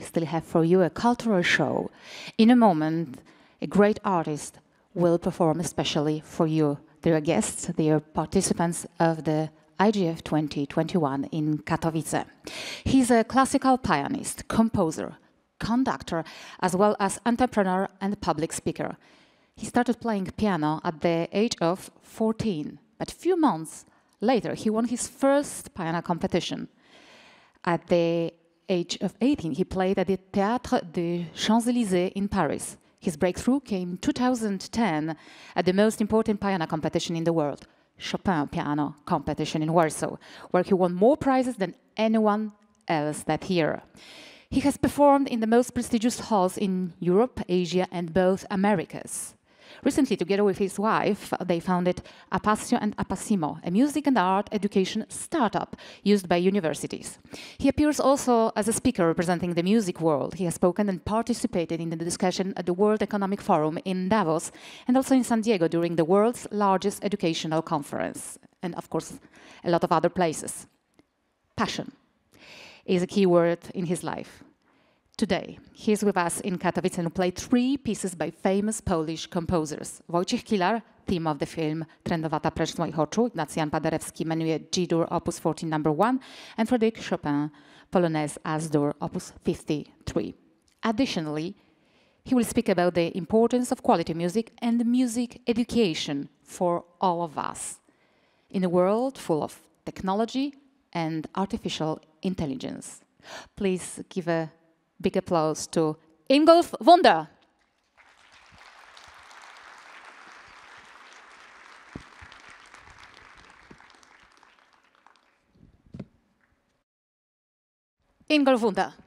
Still have for you a cultural show. In a moment, a great artist will perform especially for you, dear guests, dear participants of the IGF 2021 in Katowice. He's a classical pianist, composer, conductor, as well as entrepreneur and public speaker. He started playing piano at the age of 14, but few months later he won his first piano competition. At the age of 18, he played at the Théâtre des Champs-Élysées in Paris. His breakthrough came in 2010 at the most important piano competition in the world, Chopin Piano Competition in Warsaw, where he won more prizes than anyone else that year. He has performed in the most prestigious halls in Europe, Asia, and both Americas. Recently, together with his wife, they founded Apasio and Apasimo, a music and art education startup used by universities. He appears also as a speaker representing the music world. He has spoken and participated in the discussion at the World Economic Forum in Davos and also in San Diego during the world's largest educational conference, and of course, a lot of other places. Passion is a key word in his life. Today, he is with us in Katowice and will play three pieces by famous Polish composers. Wojciech Kilar, theme of the film Trędowata precz z moich oczu, Ignacy Jan Paderewski Menuet G-dur Opus 14 number 1, and Frédéric Chopin Polonaise As-dur Opus 53. Additionally, he will speak about the importance of quality music and music education for all of us in a world full of technology and artificial intelligence. Please give a big applause to Ingolf Wunder. Ingolf Wunder.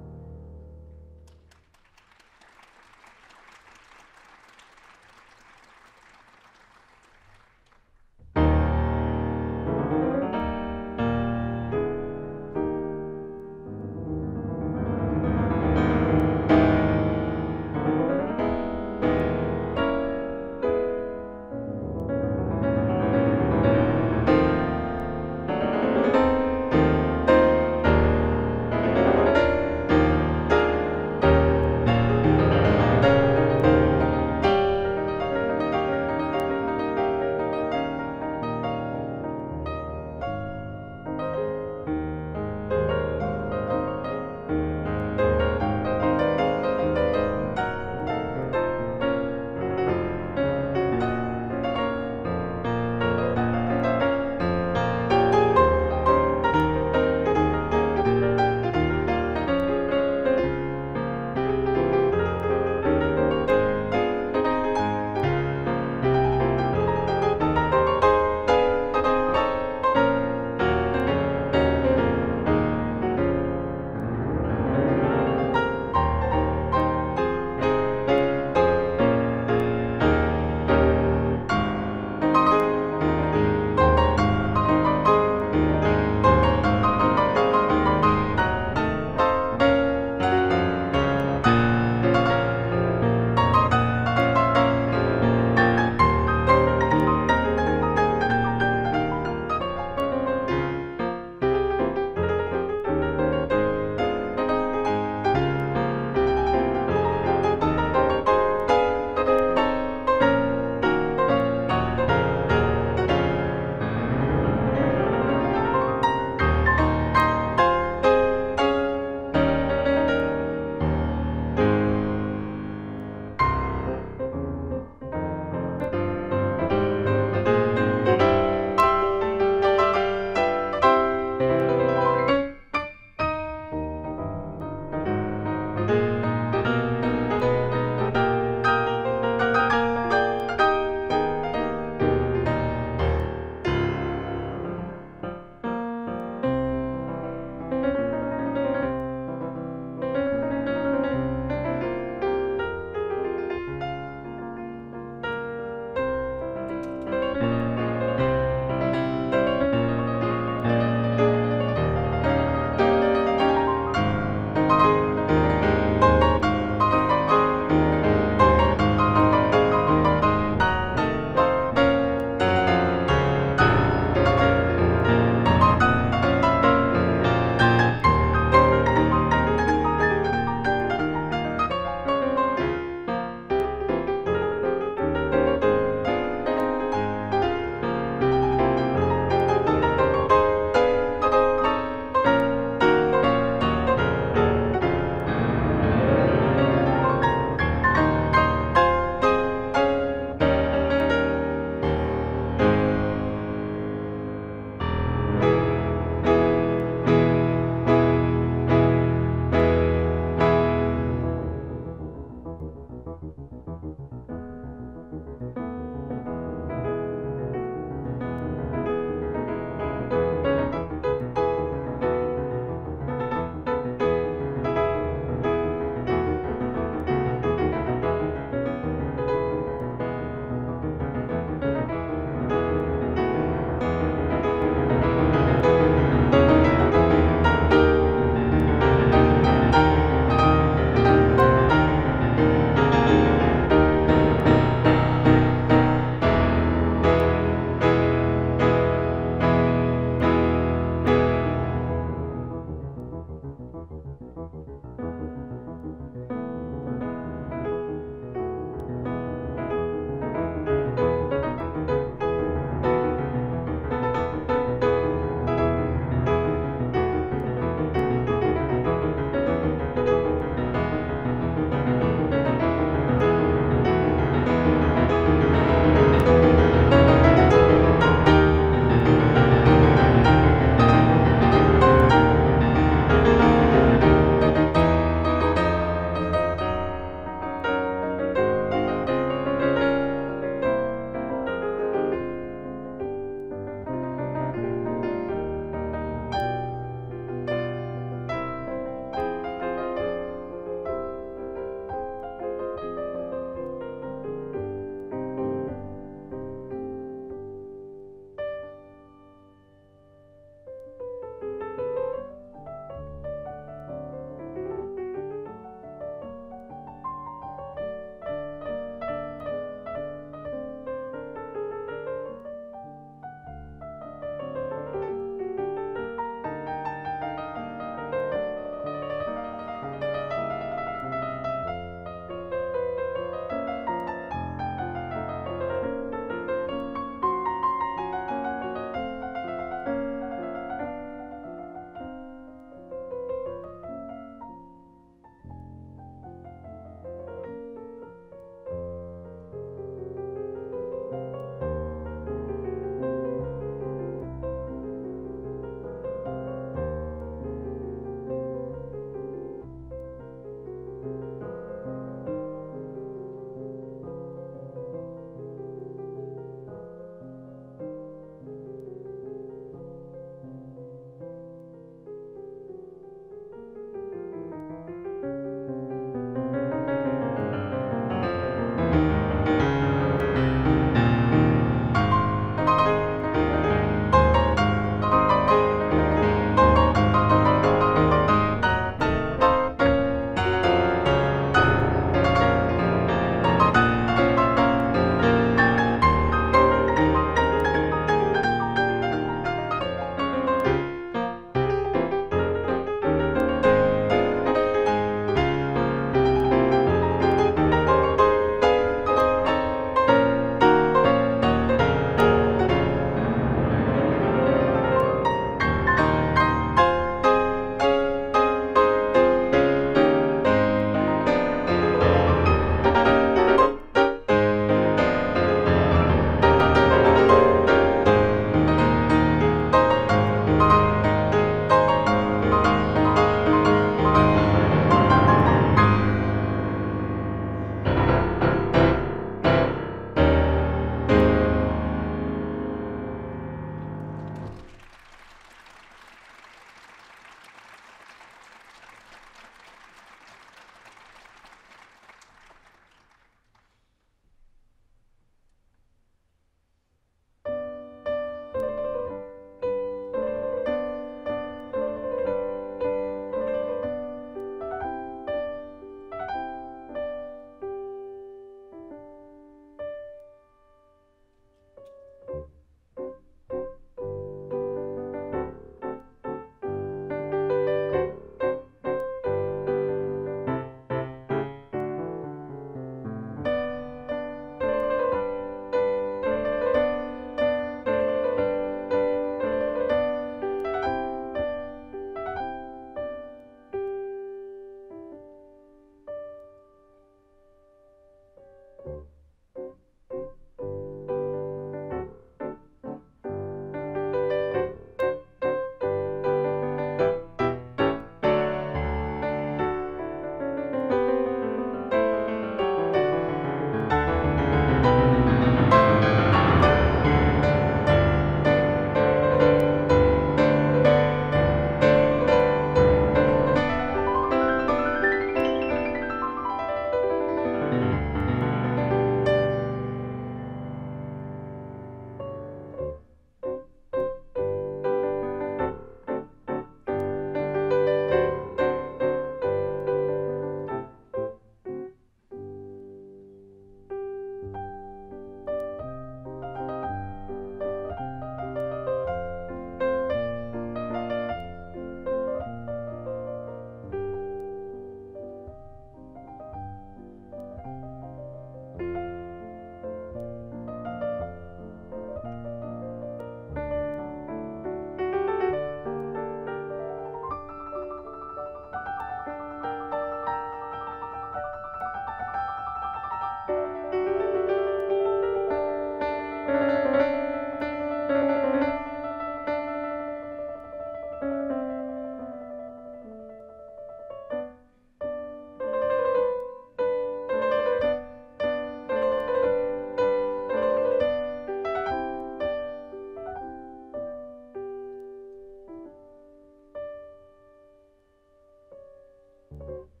you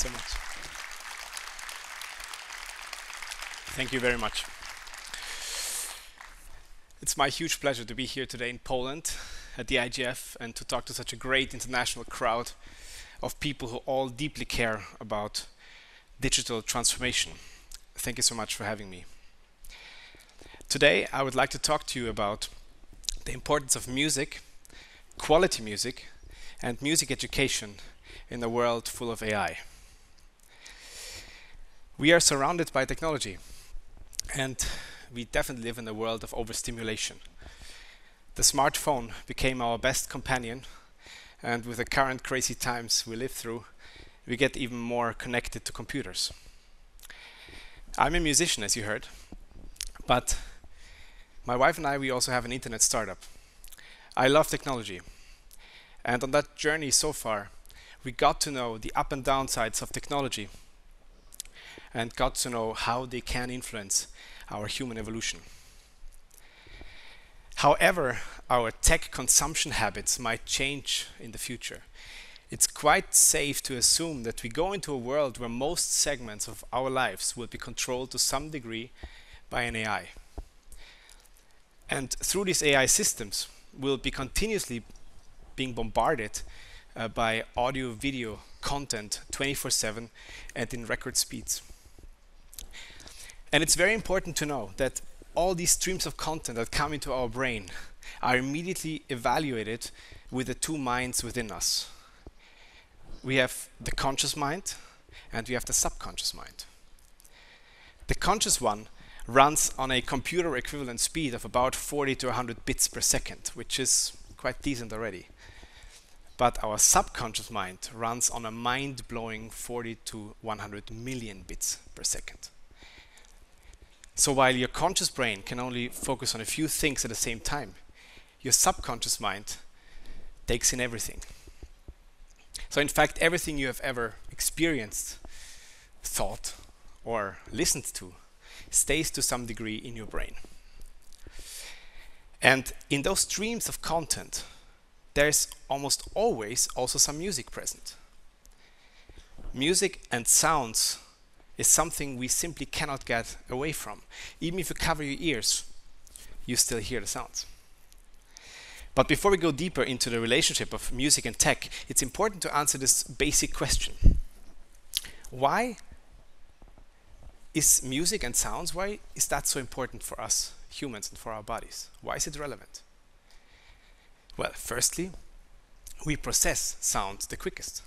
so much. Thank you very much. It's my huge pleasure to be here today in Poland at the IGF and to talk to such a great international crowd of people who all deeply care about digital transformation. Thank you so much for having me. Today, I would like to talk to you about the importance of music, quality music, and music education in a world full of AI. We are surrounded by technology, and we definitely live in a world of overstimulation. The smartphone became our best companion, and with the current crazy times we live through, we get even more connected to computers. I'm a musician, as you heard, but my wife and I, we also have an internet startup. I love technology, and on that journey so far, we got to know the up and downsides of technology and got to know how they can influence our human evolution. However, our tech consumption habits might change in the future. It's quite safe to assume that we go into a world where most segments of our lives will be controlled to some degree by an AI. And through these AI systems, we'll be continuously being bombarded uh, by audio video content 24 7 and in record speeds. And it's very important to know that all these streams of content that come into our brain are immediately evaluated with the two minds within us. We have the conscious mind and we have the subconscious mind. The conscious one runs on a computer equivalent speed of about 40 to 100 bits per second, which is quite decent already. But our subconscious mind runs on a mind blowing 40 to 100 million bits per second. So while your conscious brain can only focus on a few things at the same time, your subconscious mind takes in everything. So in fact, everything you have ever experienced, thought, or listened to stays to some degree in your brain. And in those streams of content, there's almost always also some music present. Music and sounds is something we simply cannot get away from. Even if you cover your ears, you still hear the sounds. But before we go deeper into the relationship of music and tech, it's important to answer this basic question. Why is music and sounds, why is that so important for us humans and for our bodies? Why is it relevant? Well, firstly, we process sound the quickest.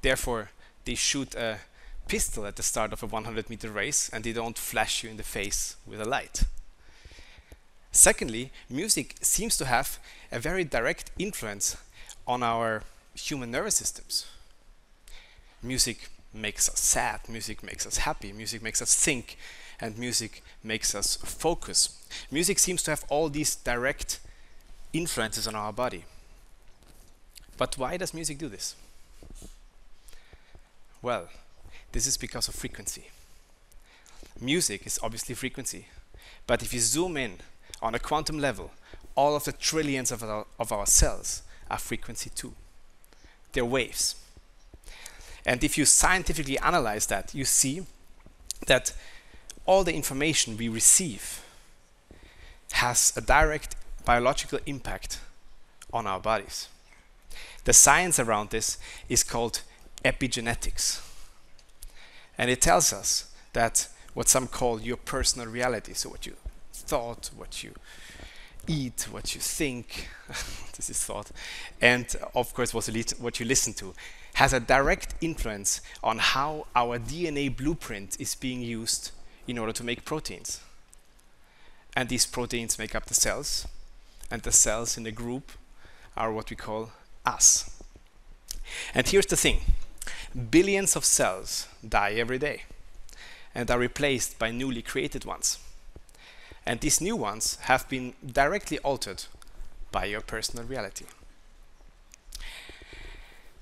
Therefore, they shoot a pistol at the start of a 100 meter race and they don't flash you in the face with a light. Secondly, music seems to have a very direct influence on our human nervous systems. Music makes us sad, music makes us happy, music makes us think, and music makes us focus. Music seems to have all these direct influences on our body. But why does music do this? Well, this is because of frequency. music is obviously frequency. But if you zoom in on a quantum level, all of the trillions of our, of our cells are frequency too. They're waves. And if you scientifically analyze that, you see that all the information we receive has a direct biological impact on our bodies. The science around this is called epigenetics. And it tells us that what some call your personal reality, so what you thought, what you eat, what you think, this is thought, and of course what you, listen to, has a direct influence on how our DNA blueprint is being used in order to make proteins. And these proteins make up the cells, and the cells in the group are what we call us. And here's the thing billions of cells die every day and are replaced by newly created ones. And these new ones have been directly altered by your personal reality.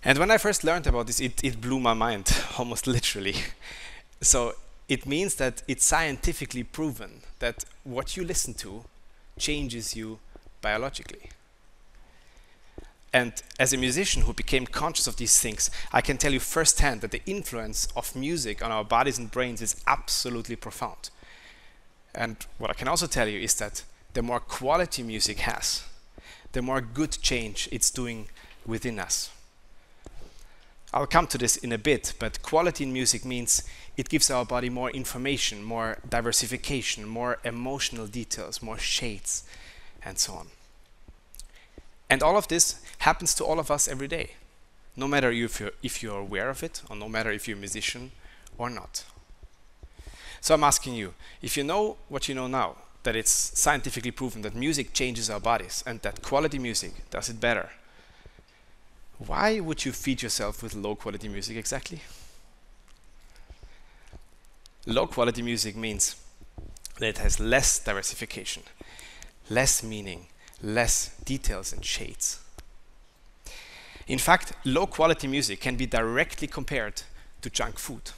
And when I first learned about this, it, it blew my mind, almost literally. so it means that it's scientifically proven that what you listen to changes you biologically. And as a musician who became conscious of these things, I can tell you firsthand that the influence of music on our bodies and brains is absolutely profound. And what I can also tell you is that the more quality music has, the more good change it's doing within us. I'll come to this in a bit, but quality in music means it gives our body more information, more diversification, more emotional details, more shades, and so on. And all of this happens to all of us every day, no matter if you're, if you're aware of it, or no matter if you're a musician or not. So I'm asking you, if you know what you know now, that it's scientifically proven that music changes our bodies and that quality music does it better, why would you feed yourself with low quality music exactly? Low quality music means that it has less diversification, less meaning, less details and shades. In fact, low quality music can be directly compared to junk food.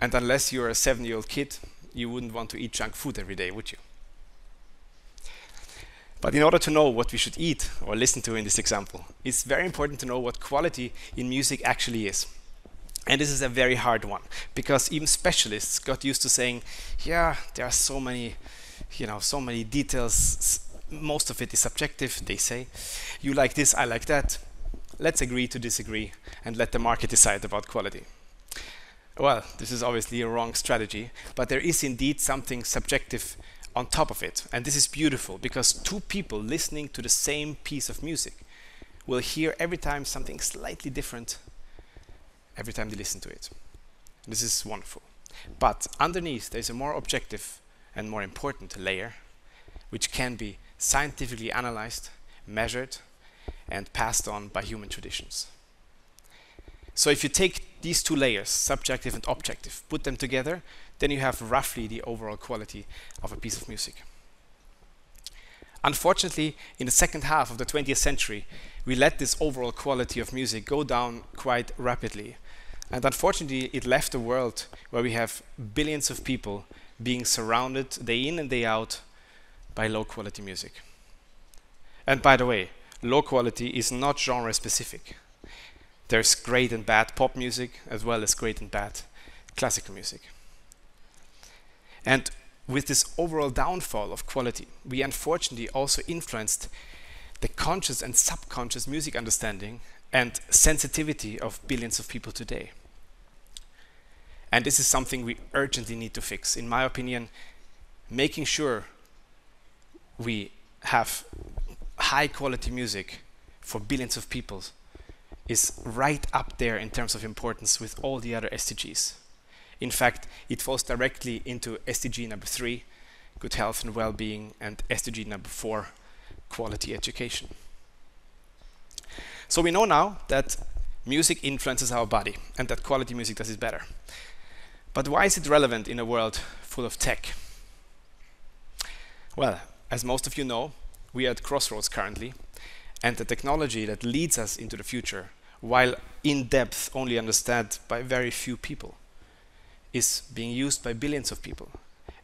And unless you're a seven year old kid, you wouldn't want to eat junk food every day, would you? But in order to know what we should eat or listen to in this example, it's very important to know what quality in music actually is. And this is a very hard one because even specialists got used to saying, yeah, there are so many, you know, so many details most of it is subjective, they say. You like this, I like that. Let's agree to disagree and let the market decide about quality. Well, this is obviously a wrong strategy, but there is indeed something subjective on top of it. And this is beautiful because two people listening to the same piece of music will hear every time something slightly different every time they listen to it. This is wonderful. But underneath, there's a more objective and more important layer, which can be scientifically analyzed, measured, and passed on by human traditions. So if you take these two layers, subjective and objective, put them together, then you have roughly the overall quality of a piece of music. Unfortunately, in the second half of the 20th century, we let this overall quality of music go down quite rapidly. And unfortunately, it left a world where we have billions of people being surrounded day in and day out by low quality music. And by the way, low quality is not genre specific. There's great and bad pop music as well as great and bad classical music. And with this overall downfall of quality, we unfortunately also influenced the conscious and subconscious music understanding and sensitivity of billions of people today. And this is something we urgently need to fix. In my opinion, making sure we have high quality music for billions of people is right up there in terms of importance with all the other SDGs. In fact, it falls directly into SDG number three, good health and well-being, and SDG number four, quality education. So we know now that music influences our body and that quality music does it better. But why is it relevant in a world full of tech? Well, as most of you know, we are at crossroads currently, and the technology that leads us into the future, while in depth only understood by very few people, is being used by billions of people,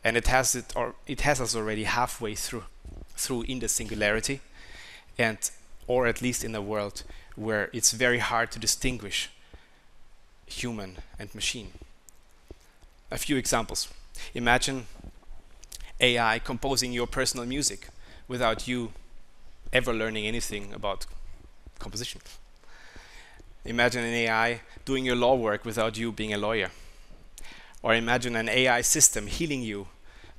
and it has it or it has us already halfway through through in the singularity, and or at least in a world where it's very hard to distinguish human and machine. A few examples. Imagine AI composing your personal music without you ever learning anything about composition. Imagine an AI doing your law work without you being a lawyer. Or imagine an AI system healing you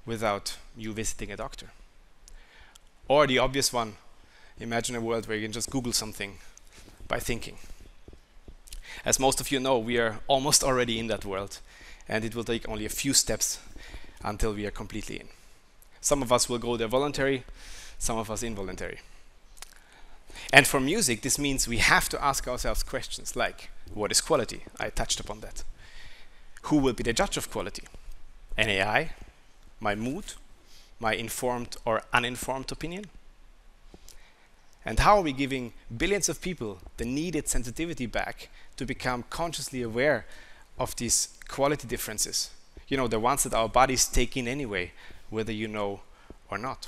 without you visiting a doctor. Or the obvious one, imagine a world where you can just Google something by thinking. As most of you know, we are almost already in that world, and it will take only a few steps until we are completely in. Some of us will go there voluntary, some of us involuntary. And for music, this means we have to ask ourselves questions like what is quality? I touched upon that. Who will be the judge of quality? An AI? My mood? My informed or uninformed opinion? And how are we giving billions of people the needed sensitivity back to become consciously aware of these quality differences? You know, the ones that our bodies take in anyway, whether you know or not.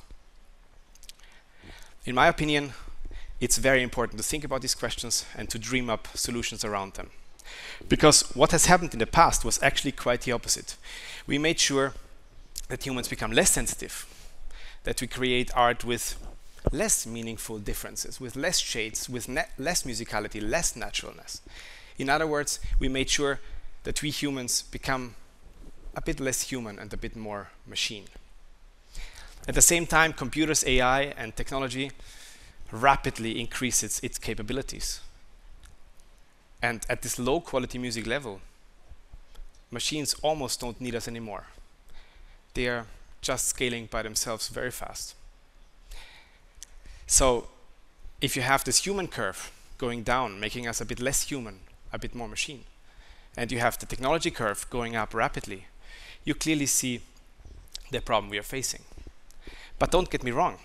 In my opinion, it's very important to think about these questions and to dream up solutions around them. Because what has happened in the past was actually quite the opposite. We made sure that humans become less sensitive, that we create art with less meaningful differences, with less shades, with less musicality, less naturalness. In other words, we made sure that we humans become a bit less human and a bit more machine. At the same time, computers, AI, and technology rapidly increase its, its capabilities. And at this low quality music level, machines almost don't need us anymore. They are just scaling by themselves very fast. So if you have this human curve going down, making us a bit less human, a bit more machine, and you have the technology curve going up rapidly, you clearly see the problem we are facing. But don't get me wrong,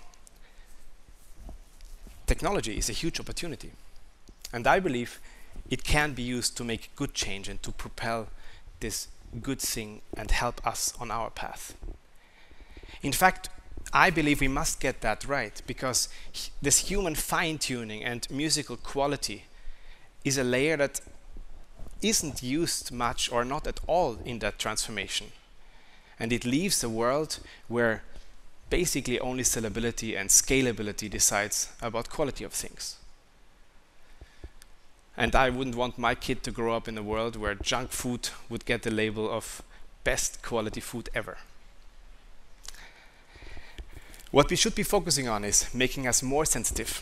technology is a huge opportunity. And I believe it can be used to make good change and to propel this good thing and help us on our path. In fact, I believe we must get that right because this human fine tuning and musical quality is a layer that isn't used much or not at all in that transformation. And it leaves a world where basically only sellability and scalability decides about quality of things. And I wouldn't want my kid to grow up in a world where junk food would get the label of best quality food ever. What we should be focusing on is making us more sensitive,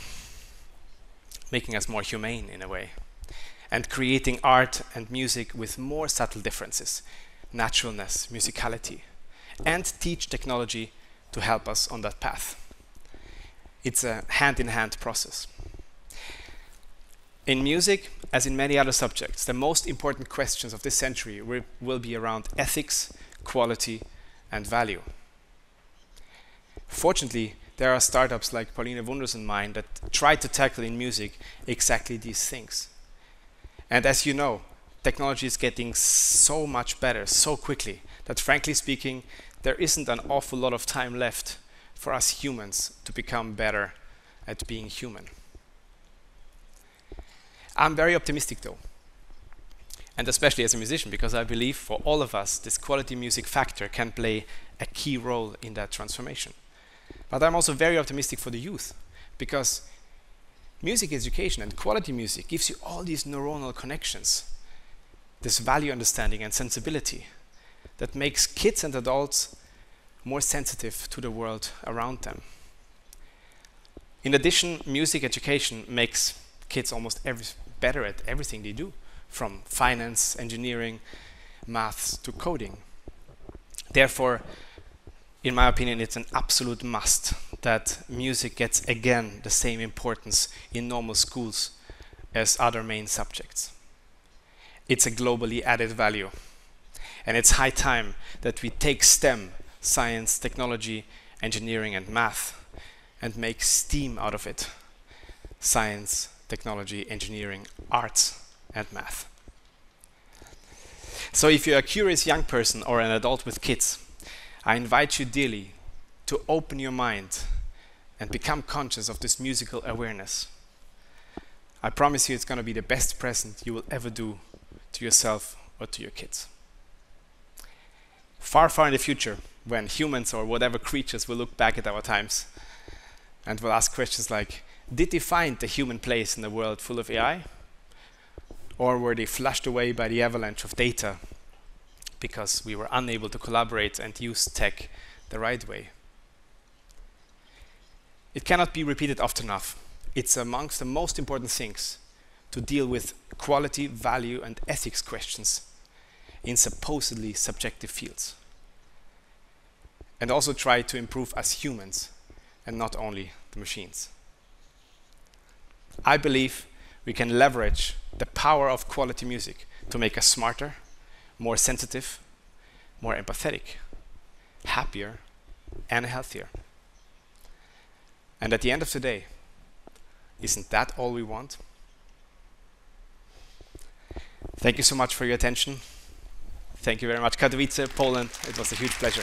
making us more humane in a way, and creating art and music with more subtle differences, naturalness, musicality, and teach technology to help us on that path. It's a hand-in-hand -hand process. In music, as in many other subjects, the most important questions of this century will be around ethics, quality, and value. Fortunately, there are startups like Pauline Wunders and mine that try to tackle in music exactly these things. And as you know, technology is getting so much better so quickly that frankly speaking, there isn't an awful lot of time left for us humans to become better at being human. I'm very optimistic though, and especially as a musician, because I believe for all of us, this quality music factor can play a key role in that transformation. But I'm also very optimistic for the youth, because music education and quality music gives you all these neuronal connections, this value understanding and sensibility that makes kids and adults more sensitive to the world around them. In addition, music education makes kids almost better at everything they do, from finance, engineering, maths to coding. Therefore, in my opinion, it's an absolute must that music gets again the same importance in normal schools as other main subjects. It's a globally added value. And it's high time that we take STEM, science, technology, engineering, and math, and make STEAM out of it science, technology, engineering, arts, and math. So if you're a curious young person or an adult with kids, I invite you dearly to open your mind and become conscious of this musical awareness. I promise you it's going to be the best present you will ever do to yourself or to your kids. Far, far in the future, when humans or whatever creatures will look back at our times and will ask questions like, did they find the human place in a world full of AI? Or were they flushed away by the avalanche of data because we were unable to collaborate and use tech the right way? It cannot be repeated often enough. It's amongst the most important things to deal with quality, value, and ethics questions in supposedly subjective fields. And also try to improve as humans and not only the machines. I believe we can leverage the power of quality music to make us smarter, more sensitive, more empathetic, happier, and healthier. And at the end of the day, isn't that all we want? Thank you so much for your attention. Thank you very much. Katowice, Poland. It was a huge pleasure.